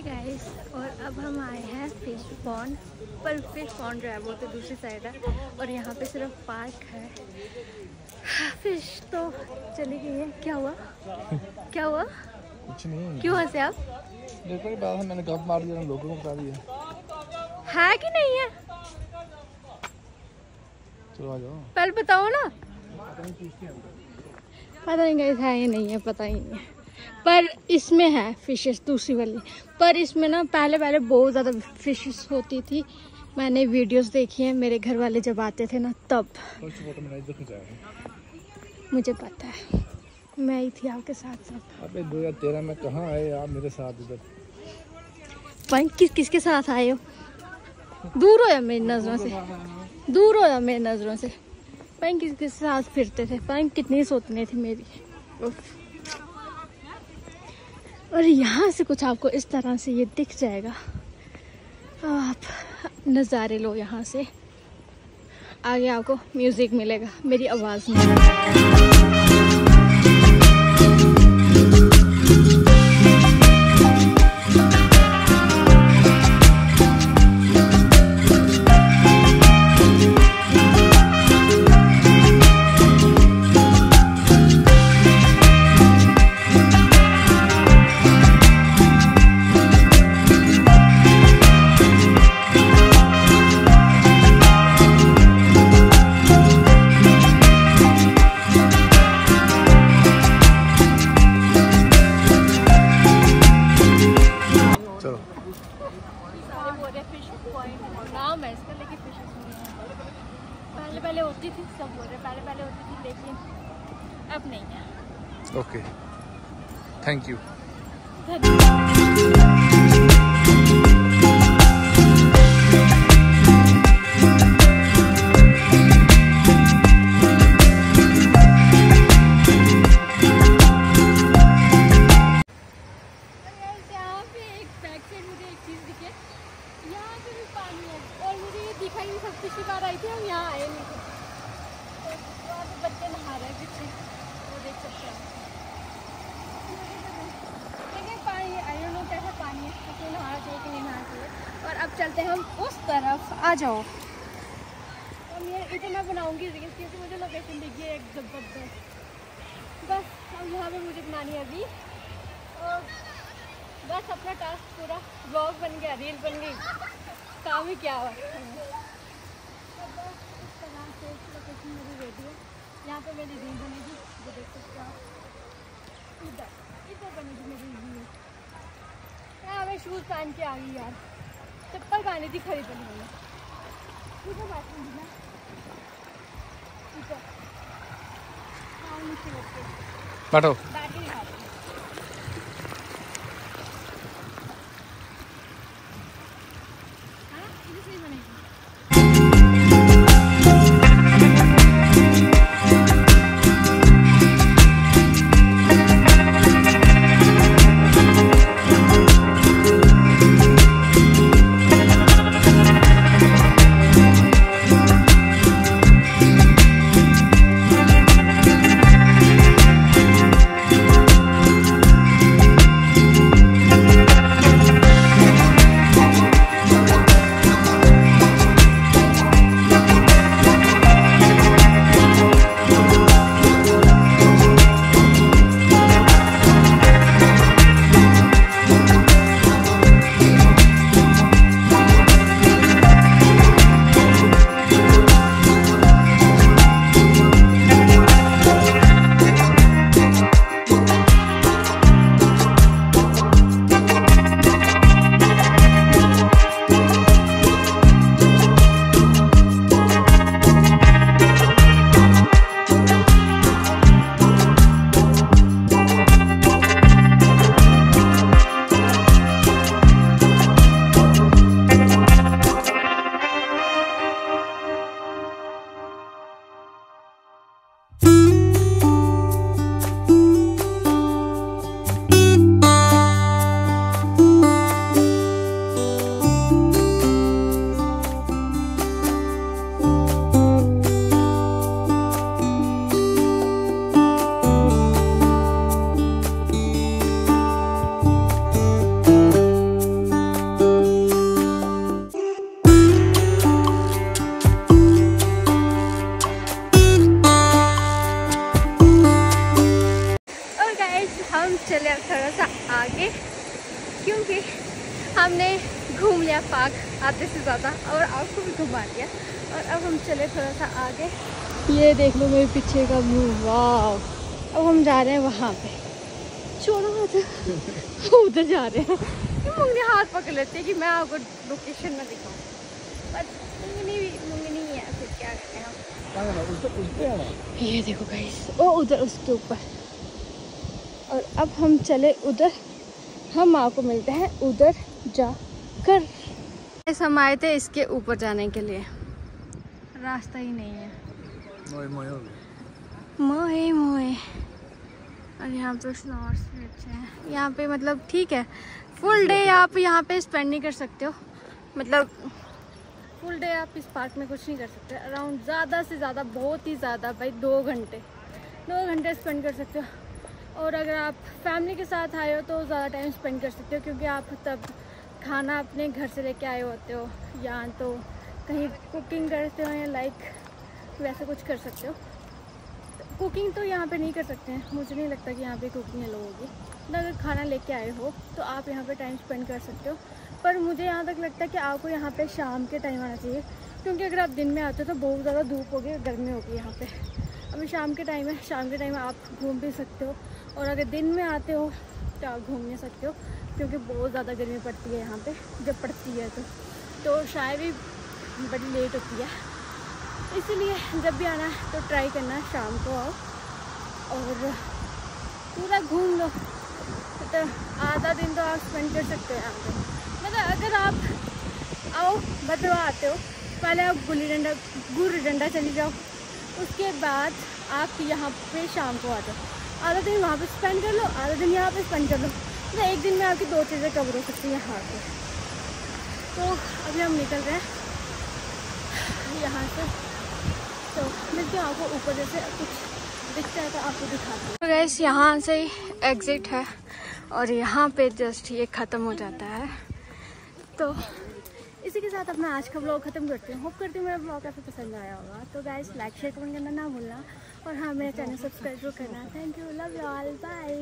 Hi guys और अब हम आए हैं फ़िश पॉन्ड पर फ़िश पॉन्ड जो है वो तो दूसरी साइड है और यहाँ पे सिर्फ़ पार्क है। फ़िश तो चली गई है। क्या हुआ? क्या हुआ? कुछ नहीं। क्यों हंसे आप? देखो ये बात है मैंने गप मार दिया लोगों को बता दिया। है कि नहीं है? चलो आ जाओ। पहले बताओ ना। पता नहीं पूछते हैं पता नहीं गाइस है या नहीं है पता ही नहीं है। पर इसमें है फिशेस दूसरी वाली। पर इसमें ना पहले पहले बहुत ज़्यादा फिशेस होती थी। मैंने वीडियोस देखी हैं मेरे घर वाले जब आते थे ना तब। मुझे पता है। मैं ही थी आपके साथ साथ अबे 2013 में कहाँ आए आप मेरे साथ इधर? भाई किस किसके साथ आए हो? दूर हो या मेरी नज़रों से? दूर हो या मेरी नज़रों से? भाई किस किस साथ फिरते थे? भाई कितनी सोचने थी मेरी। उफ। और यहाँ से कुछ आपको इस तरह से ये दिख जाएगा। आप नज़ारे लो यहाँ से। आगे आपको म्यूज़िक मिलेगा। मेरी आवाज़ में। अब नहीं है। ओके थैंक यू चलते हम उस तरफ़। आ जाओ। अब ये इतना बनाऊँगी रील्स क्योंकि मुझे लोकेशन दिख है एक ज़बरदस्त। बस हम यहाँ पे मुझे बनानी है अभी। और बस अपना टास्क पूरा ब्लॉग बन गया रील बन गई। काम ही क्या हुआ? लोकेशन मेरी रेडी है यहाँ पे मेरी रील बनेगी जो देख सकते हो इधर इधर बनेगी मेरी रील मैं शूज़ पहन के आ गई यार। चप्पल गाने थी खरीदनी मैंने ठीक है बात नहीं ना? ठीक है। के बैठो। लिया पार्क आते से ज़्यादा और आपको भी घुमा दिया और अब हम चले थोड़ा सा आगे। ये देख लो मेरे पीछे का व्यू वाह अब हम जा रहे हैं वहाँ पे। छोड़ो उधर उधर जा रहे हैं। मुंगनी हाथ पकड़ लेते हैं कि मैं आपको लोकेशन में दिखाऊँ? बट मुंगनी मुंगनी है फिर क्या करते हैं हम? पे आना ये देखो गाइस ओ उधर उसके ऊपर। और अब हम चले उधर। हम आपको मिलते हैं उधर इस हम आए थे इसके ऊपर जाने के लिए। रास्ता ही नहीं है। मोए मोए हो मोए मोए। और यहाँ पे फ्लावर्स भी अच्छे हैं। यहाँ पे मतलब ठीक है। फुल डे आप यहाँ पे स्पेंड नहीं कर सकते हो। मतलब फुल डे आप इस पार्क में कुछ नहीं कर सकते। अराउंड ज़्यादा से ज़्यादा बहुत ही ज़्यादा भाई दो घंटे। दो घंटे स्पेंड कर सकते हो। और अगर आप फैमिली के साथ आए हो तो ज़्यादा टाइम स्पेंड कर सकते हो क्योंकि आप तब खाना अपने घर से लेके आए होते हो? या तो कहीं कुकिंग करते हो या लाइक वैसे कुछ कर सकते हो? कुकिंग तो यहाँ पे नहीं कर सकते हैं। मुझे नहीं लगता कि यहाँ पे कुकिंग अलो होगी। तो अगर खाना लेके आए हो तो आप यहाँ पे टाइम स्पेंड कर सकते हो। पर मुझे यहाँ तक लगता है कि आपको यहाँ पे शाम के टाइम आना चाहिए। क्योंकि अगर आप दिन में आते हो तो बहुत ज़्यादा धूप होगी गर्मी होगी यहाँ पे। अभी शाम के टाइम है। शाम के टाइम आप घूम भी सकते हो। और अगर दिन में आते हो तो आप घूम नहीं सकते हो। क्योंकि बहुत ज़्यादा गर्मी पड़ती है यहाँ पे, जब पड़ती है तो। तो शायद भी बड़ी लेट होती है। इसीलिए जब भी आना है तो ट्राई करना शाम को आओ। और पूरा घूम लो। तो आधा दिन तो आप स्पेंड कर सकते हो यहाँ पे। मतलब अगर आप आओ भद्रवा आते हो, पहले आप गुल्ली डंडा गुर डंडा चली जाओ। उसके बाद आप यहाँ पे शाम को आ जाओ। आधा दिन वहाँ पे स्पेंड कर लो, आधा दिन यहाँ पे स्पेंड कर लो। तो एक दिन में आपकी दो चीज़ें कवर हो सकती हैं यहाँ पे। तो अभी हम निकल रहे हैं यहाँ से। तो मिलते हैं आपको ऊपर जैसे कुछ दिखता है तो आपको दिखाती हूँ। गैस यहाँ से ही एग्ज़िट है और यहाँ पे जस्ट ये ख़त्म हो जाता है। तो इसी के साथ अपना आज का ब्लॉग खत्म करती हूँ। होप करती हूँ मेरा ब्लॉग काफ़ी पसंद आया होगा। तो गाइस लाइक शेयर कमेंट करना ना भूलना। और हाँ मेरा चैनल सब्सक्राइब ज़रूर करना। Thank you love you all bye